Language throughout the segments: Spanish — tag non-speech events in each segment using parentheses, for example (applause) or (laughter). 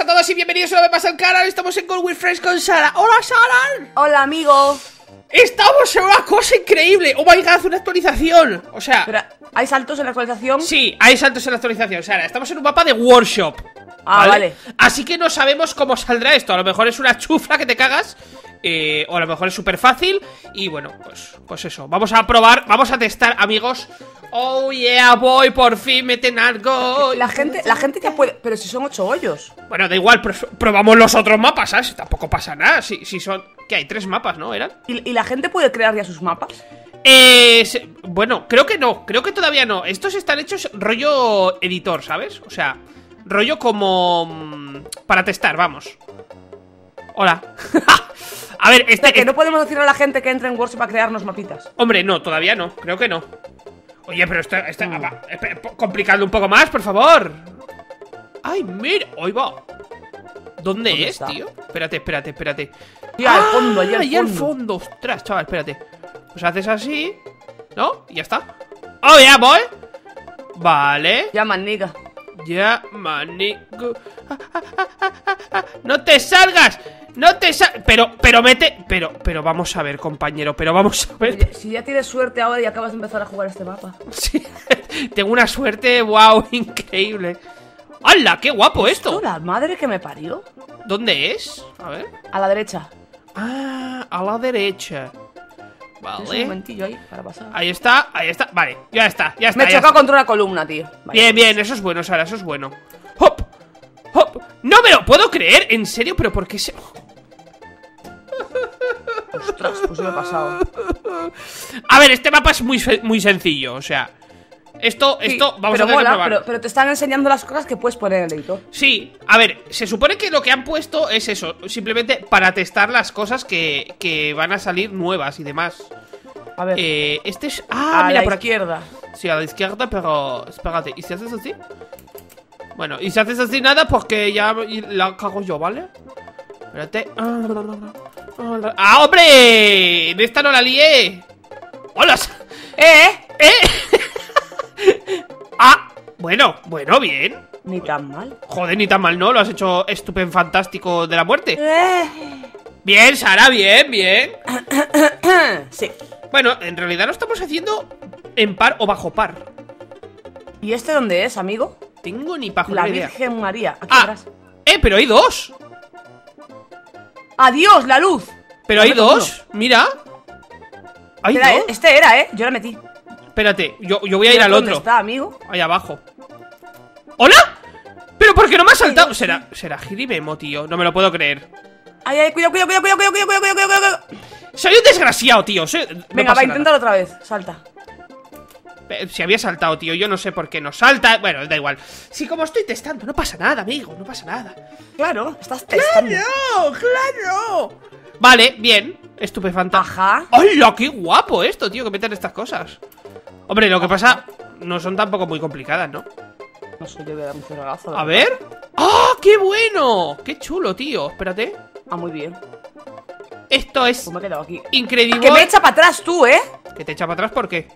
a todos y bienvenidos una vez más al canal. Estamos en Gold with Friends con Sara. ¡Hola, Sara! Hola, amigo. Estamos en una cosa increíble. Oh my god, una actualización. O sea, ¿hay saltos en la actualización? sí, hay saltos en la actualización, Sara. Estamos en un mapa de workshop. Ah, vale. Así que no sabemos cómo saldrá esto. A lo mejor es una chufla que te cagas. Eh, o a lo mejor es súper fácil. Y bueno, pues, pues eso. Vamos a probar, vamos a testar, amigos. Oh yeah, boy, por fin meten algo. La gente, la gente ya puede. Pero si son ocho hoyos. Bueno, da igual, pro- probamos los otros mapas, ¿sabes? Tampoco pasa nada. Si, si son. ¿Qué hay? Tres mapas, ¿no? ¿Eran? ¿Y, y la gente puede crear ya sus mapas? Eh, bueno, creo que no. Creo que todavía no. Estos están hechos rollo editor, ¿sabes? O sea, rollo como. mm, Para testar, vamos. Hola. (laughs) a ver, este. Que no podemos decir a la gente que entre en Workshop a crearnos mapitas. Hombre, no, todavía no. Creo que no. Oye, pero esto está Mm. complicando un poco más, por favor. Ay, mira, hoy va. ¿Dónde, ¿Dónde es, está? tío? Espérate, espérate, espérate. Sí, al fondo, allí al allí al fondo. fondo. Ostras, chaval, espérate. Pues haces así, ¿no? Y ya está. Oh, ya voy. Vale. Ya, maniga. Ya, manico. ¡No te salgas! ¡No te salgas! Pero, pero mete. Pero, pero vamos a ver, compañero. Pero vamos a ver. Si ya tienes suerte ahora y acabas de empezar a jugar este mapa. Sí, (laughs) tengo una suerte, wow, increíble. ¡Hala! ¡Qué guapo esto! ¿Esto, la madre que me parió? ¿Dónde es? A ver. A la derecha. Ah, a la derecha. Tienes un Vale. momentillo ahí para pasar. Ahí está, ahí está. Vale, ya está, ya está. me he chocado contra una columna, tío. Vale. Bien, bien, eso es bueno, Sara, eso es bueno. ¡Hop! ¡Hop! ¡No me lo puedo creer! ¿En serio? ¿Pero por qué se.? Ostras, pues me ha pasado. A ver, este mapa es muy, muy sencillo, o sea. Esto, Sí, esto, vamos pero a tener que pero, pero te están enseñando las cosas que puedes poner en el editor. Sí, a ver, se supone que lo que han puesto es eso, simplemente para testar las cosas que, que van a salir nuevas y demás. A ver. Eh, este es. Ah, a mira, la por aquí. izquierda. Sí, a la izquierda, pero. Espérate, ¿y si haces así? Bueno, y si haces así nada, porque ya la cago yo, ¿vale? Espérate. ¡Ah, hombre! En esta no la lié. ¡Hola! ¡Eh! ¡Eh! (laughs) ¡Ah! Bueno, bueno, bien. Ni tan mal. Joder, ni tan mal, ¿no? Lo has hecho estupendo fantástico de la muerte. Eh. Bien, Sara, bien, bien. (coughs) Sí. Bueno, en realidad lo estamos haciendo en par o bajo par. ¿Y este dónde es, amigo? Tengo ni pajo La idea. Virgen María. Aquí Ah, atrás. eh, pero hay dos. ¡Adiós, la luz! Pero hay dos. Mira. Hay Espera, dos. Este era, ¿eh? Yo la metí. Espérate, yo, yo voy a ir al ¿Dónde otro. está, amigo? Ahí abajo. ¿Hola? ¿Pero por qué no me ha saltado? Será, será Jiribemo, tío. No me lo puedo creer. Ay, ay, cuidado, cuidado, cuidado, cuidado, cuidado, cuidado, cuidado, cuidado, cuidado. Soy un desgraciado, tío. soy- no Venga, va, inténtalo otra vez. Salta. Si había saltado, tío, yo no sé por qué no salta. Bueno, da igual. Si como estoy testando, no pasa nada, amigo, no pasa nada. Claro, estás testando. ¡Claro! ¡Claro! Vale, bien. Estupefanta. Ajá. ¡Hola! ¡Qué guapo esto, tío! Que metan estas cosas. Hombre, lo que pasa, no son tampoco muy complicadas, ¿no? No sé, yo voy a dar un cerragazo. A ver. ¡Ah! ¡Qué bueno! ¡Qué chulo, tío! Espérate. Ah, muy bien. Esto es Pues me he quedado aquí. increíble. Que me echa para atrás tú, ¿eh? ¿Que te echa para atrás por qué?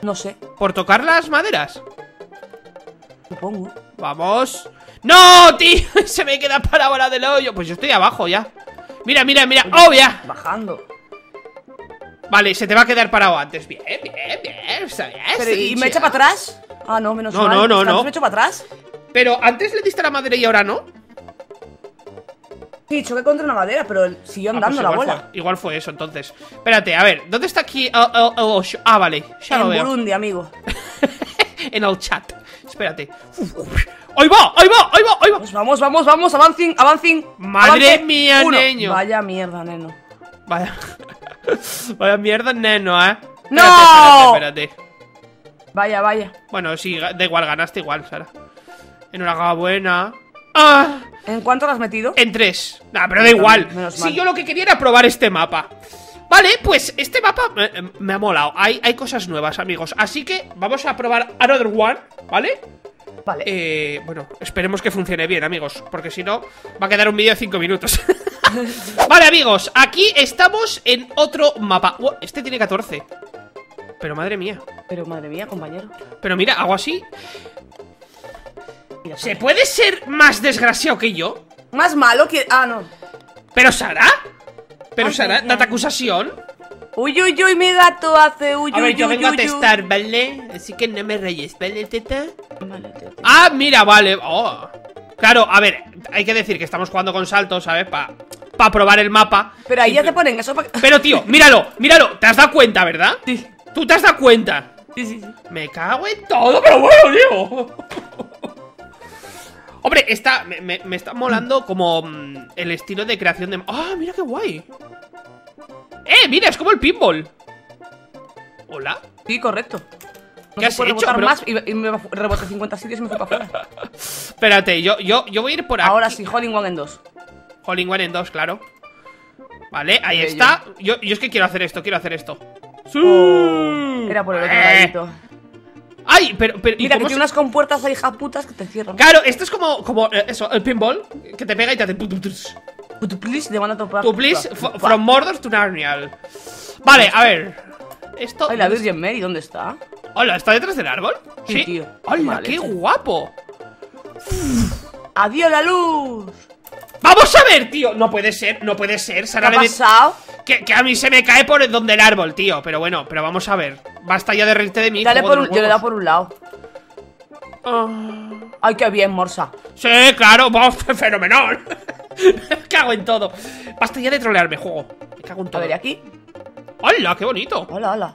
No sé, ¿Por tocar las maderas? supongo. Vamos. ¡No, tío! (laughs) Se me queda para ahora del hoyo. Pues yo estoy abajo ya. Mira, mira, mira. ¡Oh, ya! Bajando. Vale, se te va a quedar parado antes. Bien, bien, Pero, ¿Y me echa para atrás? Ah, no, menos No, mal. no, no, no. me echo para atrás? Pero antes le diste la madera y ahora no. Sí, choqué contra una madera, pero siguió Ah, andando pues la bola. Fue, igual fue eso, entonces. Espérate, a ver, ¿dónde está aquí? el- el- el ocho? ah, vale, ya lo en. Burundi, amigo. (laughs) en el chat. Espérate. Uf, uf. ¡Ahí va! ¡Ahí va! ¡Ahí va! ¡Ahí va! Pues vamos, vamos, vamos, avancing, avancing. Madre mía, Uno. niño. Vaya mierda, neno. Vaya. (laughs) Vaya mierda, neno, ¿eh? ¡No! Espérate, espérate, espérate. Vaya, vaya. Bueno, sí, da igual, ganaste igual, Sara. Enhorabuena. ¡Ah! ¿En cuánto lo has metido? En tres. Nah, pero da igual. menos Si mal. yo lo que quería era probar este mapa. Vale, pues este mapa me, me ha molado. Hay, hay cosas nuevas, amigos. Así que vamos a probar Another One, ¿vale? Vale. Eh, bueno, esperemos que funcione bien, amigos. Porque si no, va a quedar un vídeo de 5 minutos. (laughs) vale, amigos, aquí estamos en otro mapa. Wow, este tiene 14. Pero madre mía. Pero madre mía, compañero. Pero mira, hago así. Mira, ¿Se puede ser más desgraciado que yo? Más malo que. Ah, no. ¿Pero Sara? ¿Pero Ay, Sara? ¿Data acusación? Uy, uy, uy, mi gato hace uy, A ver, uy, yo uy, vengo a uy, testar, ¿vale? Así que no me reyes, ¿vale, teta? Vale, Ah, mira, vale. Oh. Claro, a ver, hay que decir que estamos jugando con saltos, ¿sabes? Para pa probar el mapa. Pero ahí Y- ya te ponen eso para. Pero, tío, míralo, míralo. ¿Te has dado cuenta, verdad? Sí, ¿Tú te has dado cuenta? sí, sí. sí. Me cago en todo, pero bueno, tío. (laughs) Hombre, está, me, me- me está molando como mm, el estilo de creación de... ¡Ah, mira qué guay! ¡Eh, mira, es como el pinball! ¿Hola? Sí, correcto. ¿Qué has puede hecho, rebotar bro? más y, y me reboté 50 sitios y me fui para afuera. (laughs) Espérate, yo, yo, yo voy a ir por aquí. Ahora sí, Hole in One en dos. Hole in one en dos, claro. Vale, ahí está. Yo, yo es que quiero hacer esto, quiero hacer esto. ¡Sí! Oh, Era por el otro Eh. ladito. ¡Ay! Pero, pero ¿y Mira, que tiene unas compuertas ahí putas que te cierran. Claro, esto es como, como eh, eso, el pinball, que te pega y te hace... Tu please, te van a topar. To please, from Mordor to Narnial. Vale, a ver. Esto. Ay, la Virgin Mary, ¿dónde está? Hola, ¿está detrás del árbol? Sí, tío. ¡Hola, qué leche. guapo! ¡Adiós la luz! ¡Vamos a ver, tío! No puede ser, no puede ser. ¿Qué Sara ha le met- pasado? que, que a mí se me cae por donde el árbol, tío. Pero bueno, pero vamos a ver. Basta ya de reírte de mí. Dale juego por de un, los yo le he dado por un lado. Ah. Ay, qué bien, Morsa. Sí, claro, vamos, (laughs) fenomenal. me cago en todo. Basta ya de trolearme, juego. Me cago en A todo. ver, ¿y aquí? ¡Hola, qué bonito! Hola, hola.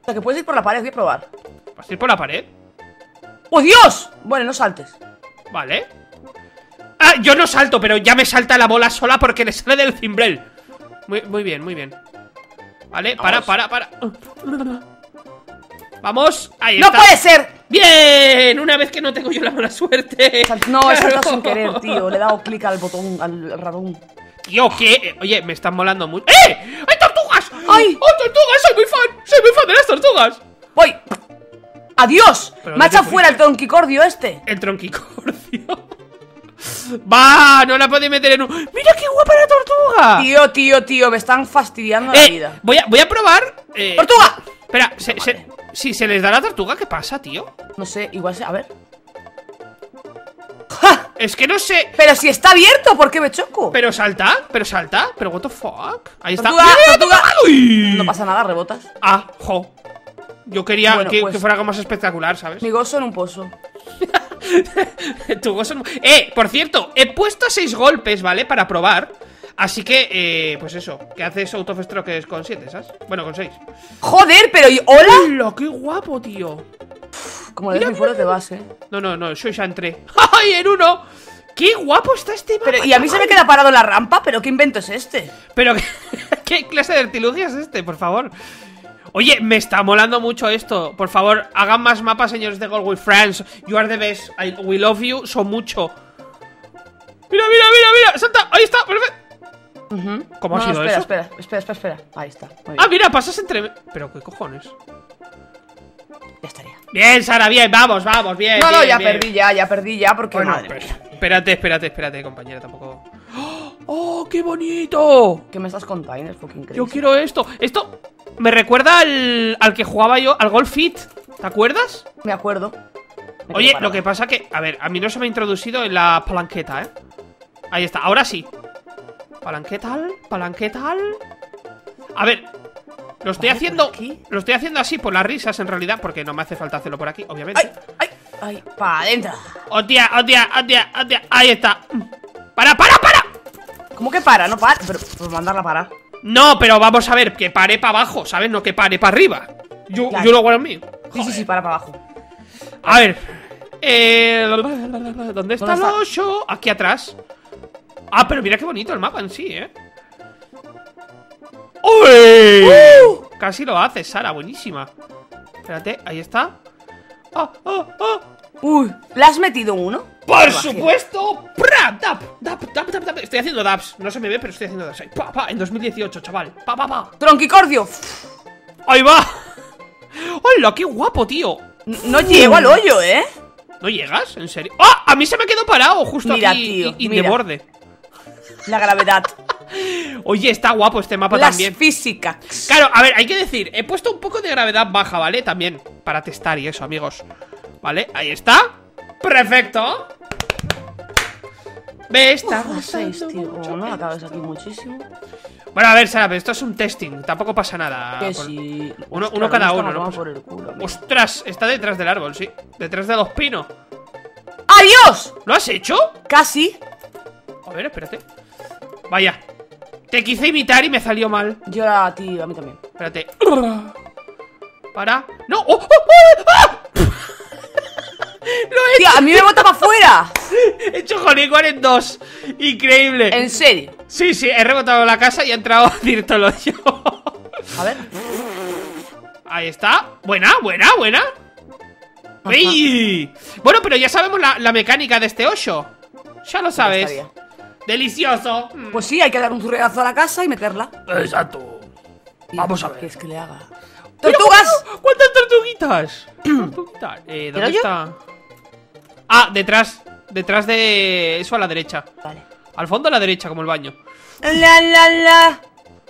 O sea, que puedes ir por la pared, voy a probar. ¿Vas a ir por la pared? ¡Oh, Dios! Bueno, no saltes. Vale. Ah, yo no salto, pero ya me salta la bola sola porque le sale del cimbrel. Muy, muy bien, muy bien. Vale, para, Vamos. para, para. Vamos, ahí ¡No está. puede ser! Bien, una vez que no tengo yo la mala suerte. No, he saltado sin querer, (laughs) tío. Le he dado clic al botón, al ratón. Tío, ¿qué? Oye, me están molando mucho. ¡Eh! ¡Ay! ¡Oh, tortugas! ¡Soy muy fan! ¡Soy muy fan de las tortugas! ¡Voy! ¡Adiós! Pero Me ha ¿dónde echado te fuera el tronquicordio este. El tronquicordio. (laughs) ¡Va! No la podéis meter en un. ¡Mira qué guapa la tortuga! Tío, tío, tío, me están fastidiando la. Eh, vida. voy a, voy a probar. eh, ¡Tortuga! Espera, se- se- si se les da la tortuga, ¿qué pasa, tío? No sé, igual se. A ver. Es que no sé. Pero si está abierto, ¿por qué me choco? Pero salta, pero salta, pero what the fuck. Ahí está. Tortuga, ¡Mira, tortuga. ¡Uy! No pasa nada, rebotas. Ah, jo. Yo quería Bueno, que, pues- que fuera algo más espectacular, ¿sabes? Mi gozo en un pozo. (laughs) Tu gozo no- Eh, por cierto, he puesto seis golpes, ¿vale? Para probar. Así que, eh, pues eso, que haces out of strokes con 7, ¿sabes? Bueno, con 6. Joder, pero. y- ¿Hola? ¡Hola, qué guapo, tío! Como muy fuerte te vas, eh. No, no, no, yo ya entré. (laughs) ¡Ay, en uno! ¡Qué guapo está este mapa! Pero, y a mí se me queda parado la rampa, pero ¿qué invento es este? Pero, (laughs) ¿qué, clase de artilugio es este, por favor? Oye, me está molando mucho esto. Por favor, hagan más mapas, señores de Gold with Friends. You are the best. I- we love you so mucho. Mira, mira, mira, mira. Salta. Ahí está. Perfecto. ¿Cómo ha sido espera, eso? Espera, espera, espera, espera. Ahí está. Muy bien. Ah, mira, pasas entre... Pero, ¿qué cojones? Ya estaría. Bien, Sara, bien. Vamos, vamos, bien. No, no, bien, ya bien. perdí, ya, ya perdí, ya, porque Bueno, madre mía. espérate, espérate, espérate, compañera, tampoco... ¡Oh, qué bonito! ¿Qué me estás contando? Es fucking crazy. Yo quiero esto. Esto me recuerda al, al que jugaba yo, al Golf Fit. ¿Te acuerdas? Me acuerdo. Me Oye, lo que pasa que, a ver, a mí no se me ha introducido en la palanqueta, ¿eh? Ahí está, ahora sí. Palanquetal, palanquetal. A ver, lo estoy Vale, haciendo. Lo estoy haciendo así por las risas, en realidad, porque no me hace falta hacerlo por aquí, obviamente. ¡Ay! ¡Ay! ¡Ay! ¡Para adentro! ¡Hostia, hostia, hostia, hostia! Ahí está. ¡Para, para, para! ¿Cómo que para? No para. Pero por mandarla a parar. No, pero vamos a ver, que pare para abajo, ¿sabes? No que pare para arriba. Yo, Claro. yo lo hago en mí. Sí, sí, sí, para para abajo. A ver. Eh, ¿Dónde está el está? 8? Aquí atrás. Ah, pero mira qué bonito el mapa en sí, ¿eh? ¡Uy! ¡Uh! Casi lo haces, Sara, buenísima. Espérate, ahí está. ¡Ah, ah, ah! Uy, ¿le has metido uno? ¡Por supuesto! ¡Pra! ¡Dap! ¡Dap! ¡Dap! ¡Dap! ¡Dap! Estoy haciendo daps. No se me ve, pero estoy haciendo daps. ahí. ¡Pa! ¡Pa! En 2018, chaval. ¡Pa! ¡Pa! ¡Pa! ¡Tronquicordio! ¡Ahí va! ¡Hola! ¡Qué guapo, tío! N- No llego al hoyo, ¿eh? ¿No llegas? ¿En serio? ¡Ah! A mí se me quedó parado justo Mira, aquí tío, y, y de borde. La gravedad. Oye, está guapo este mapa Las también. físicas. Claro, a ver, hay que decir, he puesto un poco de gravedad baja, ¿vale? También, para testar y eso, amigos. ¿Vale? Ahí está. Perfecto. Me está A seis, gustando tío. mucho. Como no acabas aquí muchísimo. Bueno, a ver, Sara, pero esto es un testing. Tampoco pasa nada. Que Por- si. Uno- Ostras, uno cada esta uno, no por el culo, amigo. Ostras, está detrás del árbol, sí. Detrás de los pinos. ¡Adiós! ¿Lo has hecho? Casi. A ver, espérate. Vaya. Te quise imitar y me salió mal. Yo a ti, a mí también. Espérate. (laughs) Para. ¡No! ¡Oh, oh, oh! ¡Ah! (laughs) Tío, a mí me bota para afuera. (laughs) He hecho Honeycomb en dos. Increíble. En serio. Sí, sí, he rebotado la casa y ha entrado Dirtolo yo. A ver. Ahí está. Buena, buena, buena. ¡Uy! Bueno, pero ya sabemos la, la mecánica de este 8. Ya lo sabes. Delicioso. Pues sí, hay que dar un zurreazo a la casa y meterla. Exacto. Y Vamos a ¿qué ver. es que le haga? ¡Tortugas! ¿Cuántas tortuguitas? (clears throat) Tortuguitas. Eh, ¿Dónde está? Ah, detrás. Detrás de eso a la derecha. Vale. Al fondo a la derecha, como el baño. La la la.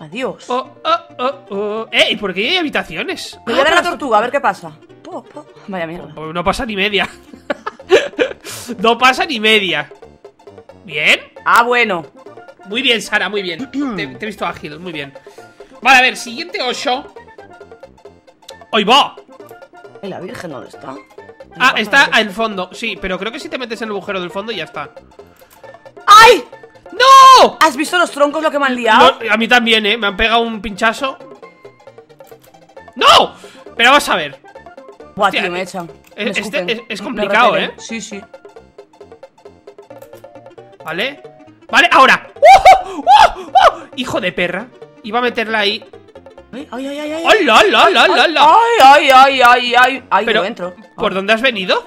Adiós. Oh, oh, oh, oh. Eh, ¿y por qué hay habitaciones? Me voy a dar Ah, la tortuga, a ver qué pasa. Po, po. Vaya mierda. Pues no pasa ni media. (laughs) no pasa ni media. Bien. Ah, bueno. Muy bien, Sara, muy bien. te, te he visto ágil, muy bien. Vale, a ver, siguiente 8. ¡Hoy va! ¿Y la virgen dónde está? Ah, está al fondo, sí, pero creo que si te metes en el agujero del fondo ya está. ¡Ay! ¡No! ¿Has visto los troncos lo que me han liado? No, a mí también, ¿eh? Me han pegado un pinchazo. ¡No! Pero vamos a ver. Buah, Hostia, tío, me echan. es- Me este- es- es Me complicado. ¿eh? Sí, sí. ¿Vale? Vale, ahora. ¡Uh! ¡Uh! ¡Uh! Hijo de perra. Iba a meterla ahí. Ay, ay, ay, ay. ay. ¡Hola, hola, hola, hola! Ay, ay, ay, ay, ay. Pero, no entro. ¿por dónde has venido?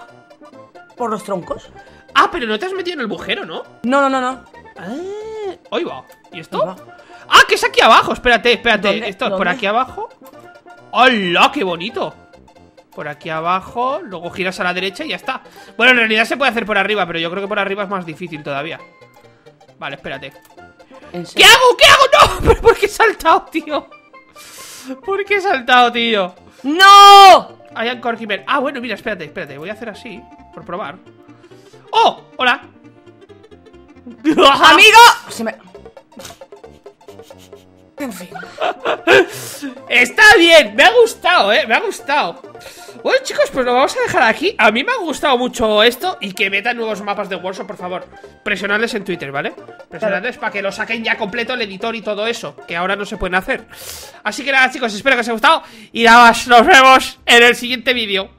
¿Por los troncos? Ah, pero no te has metido en el agujero, ¿no? No, no, no, no. Ah, ahí va. ¿Y esto? va. Ah, que es aquí abajo. Espérate, espérate. ¿Dónde? Esto es por ¿Dónde? aquí abajo. ¡Hola, qué bonito! Por aquí abajo, luego giras a la derecha y ya está. Bueno, en realidad se puede hacer por arriba, pero yo creo que por arriba es más difícil todavía. Vale, espérate. ¿En ¿Qué hago? ¿Qué hago? (laughs) ¡No! ¿Pero por qué he saltado, tío? ¿Por qué he saltado, tío? ¡No! I am Corkimer. Ah, bueno, mira, espérate, espérate. Voy a hacer así, por probar. ¡Oh! ¡Hola! (laughs) ¡Amigo! (laughs) Se me... En fin. Está bien, me ha gustado, eh, me ha gustado. Bueno chicos, pues lo vamos a dejar aquí. A mí me ha gustado mucho esto Y que metan nuevos mapas de Warzone, por favor. Presionadles en Twitter, ¿vale? Presionadles para que lo saquen ya completo el editor y todo eso Que ahora no se pueden hacer. Así que nada chicos, espero que os haya gustado Y nada más, nos vemos en el siguiente vídeo